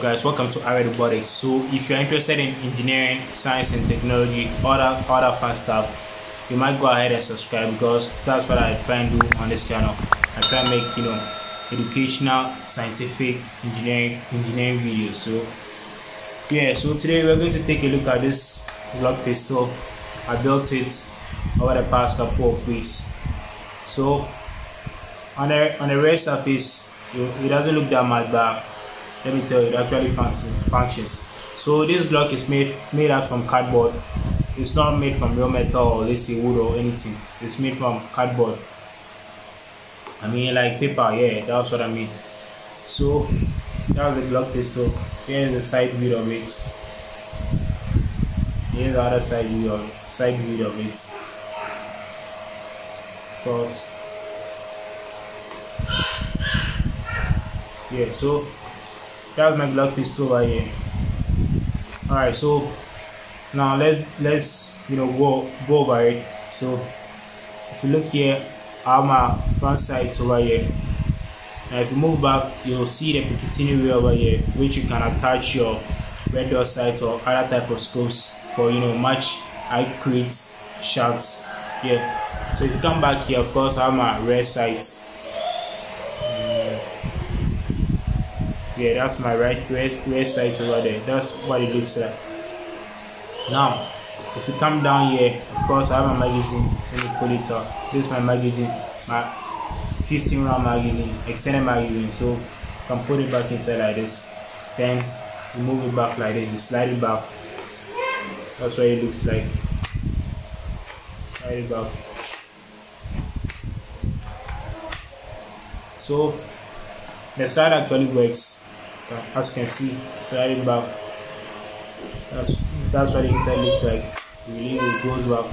Guys? Welcome to RA Robotics. So, if you're interested in engineering, science, and technology, other other fun stuff, you might go ahead and subscribe because that's what I try and do on this channel. I try and make you know educational, scientific, engineering, engineering videos. So, yeah. So today we're going to take a look at this Glock pistol. I built it over the past couple of weeks. So, on the on the rear surface, it doesn't look that much, but let me tell you, it actually functions. So this Glock is made made out from cardboard. It's not made from real metal or say wood or anything. It's made from cardboard. I mean like paper, yeah, that's what I mean. So that was the Glock pistol. Here's the side view of it. Here's the other side view of side view of it. Because yeah, so that's my Glock pistol right here. All right so now let's let's you know go go over it. So if you look here I have my front sights over here. Now if you move back you'll see the Picatinny rail over here which you can attach your red dot sights or other type of scopes for you know much accurate shots. Yeah. So if you come back here of course I have my rear sights yeah that's my right. Rear, rear sight over there that's what it looks like. Now if you come down here of course i have a magazine. Let me pull it up. This is my magazine my 15 round magazine extended magazine. So you can put it back inside like this. Then you move it back like this. You slide it back. That's what it looks like. Slide it back. So the slide actually works as you can see sliding back. That's that's what the inside looks like. Really it goes back.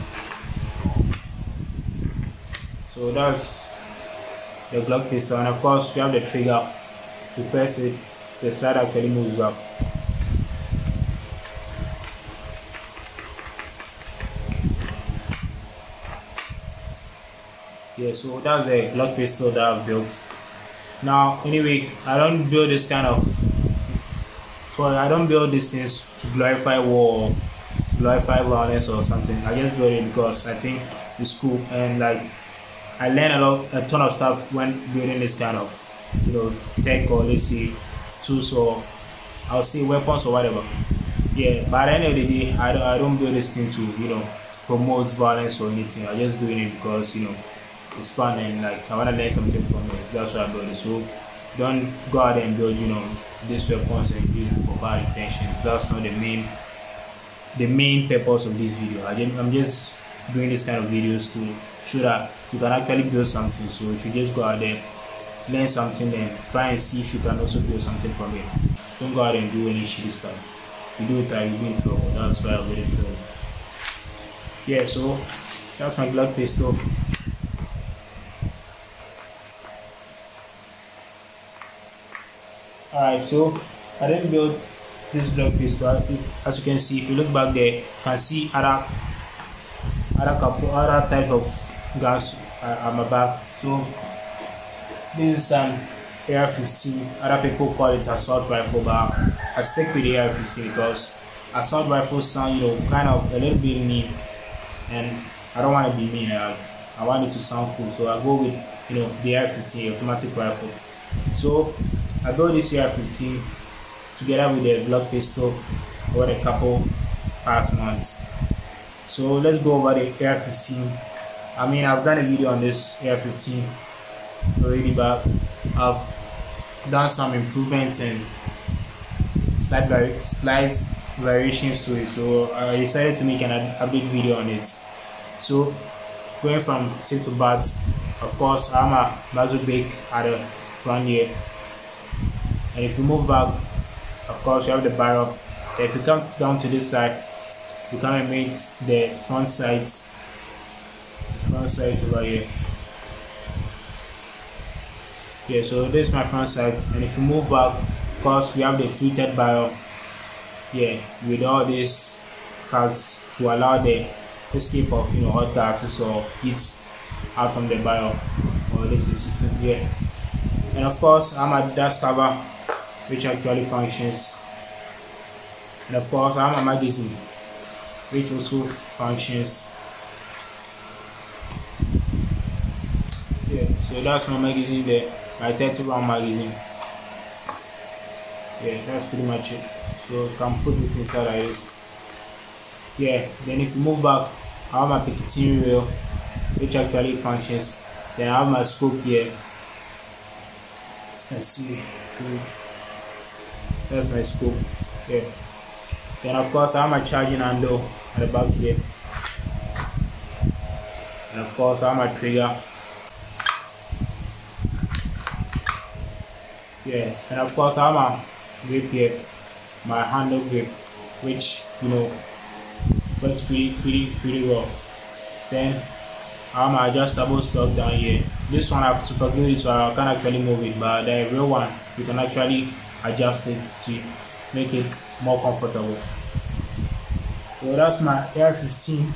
So that's the Glock pistol and of course you have the trigger to press it. The slide actually moves back. Yeah so that's the Glock pistol that I've built. Now anyway I don't build this kind of so I don't build these things to glorify war, glorify violence or something. I just build it because I think it's cool and like I learn a lot, a ton of stuff when building this kind of, you know, tech or let's say tools or I'll say weapons or whatever. Yeah, but at the end of the day, I don't, I don't build this thing to, you know, promote violence or anything. I'm just doing it because, you know, it's fun and like I want to learn something from it. That's why I build it. So don't go out and build, you know, these weapons and use it for bad intentions. That's not the main the main purpose of this video. I am just doing this kind of videos to show that you can actually build something. So if you just go out there, learn something, then try and see if you can also build something from it. Don't go out and do any shitty stuff. You do it, uh, you'll be in trouble. That's why I'm getting trouble. Yeah, so that's my Glock pistol. Alright, so I didn't build this Glock pistol. As you can see, if you look back there, you can see other other couple other type of guns on my back. So this is an AR-15. Other people call it assault rifle, but I stick with the AR-15 because assault rifles sound, you know, kind of a little bit mean, and I don't want to be mean. I, I want it to sound cool, so I go with you know the AR-15 automatic rifle. So I built this AR-15 together with the Glock pistol over a couple past months. So let's go over the AR-15. I mean, I've done a video on this AR-15 already, but I've done some improvements and slight, vari slight variations to it. So uh, I decided to make an update video on it. So going from tip to bat, of course, I'm a muzzle brake at the front here and if you move back of course you have the barrel. If you come down to this side you can meet the front sight front sight over here. Yeah so this is my front sight. And if you move back of course we have the fluted barrel. Yeah with all these cards to allow the escape of you know hot gases or heat out from the barrel. Or this system here and of course I'm at dust cover which actually functions. And of course I have a magazine which also functions. Yeah so that's my magazine there. My 30 round magazine. Yeah that's pretty much it. So you can put it inside like this. Yeah then if you move back I have my Picatinny rail which actually functions. Then I have my scope here. Let's see that's my scope yeah. Then of course I have my charging handle at the back here? And of course I have my trigger? Yeah. And of course I have my grip here? My handle grip which you know works pretty pretty pretty well. Then I'm my adjustable stock down here? This one I've super glued it so I can actually move it but the real one you can actually adjust it to make it more comfortable. So that's my AR-15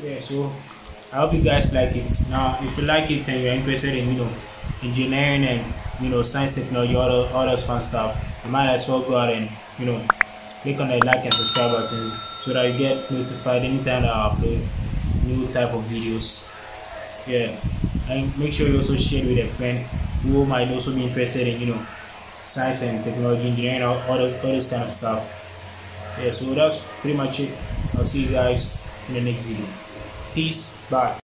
yeah so i hope you guys like it. Now if you like it and you're interested in you know engineering and you know science technology all, all those fun stuff you might as well go out and you know click on the like and subscribe button so that you get notified anytime that i upload new type of videos. Yeah. And make sure you also share with a friend who might also be interested in you know science and technology engineering all, all, those, all this kind of stuff. Yeah so that's pretty much it. I'll see you guys in the next video Peace. Bye.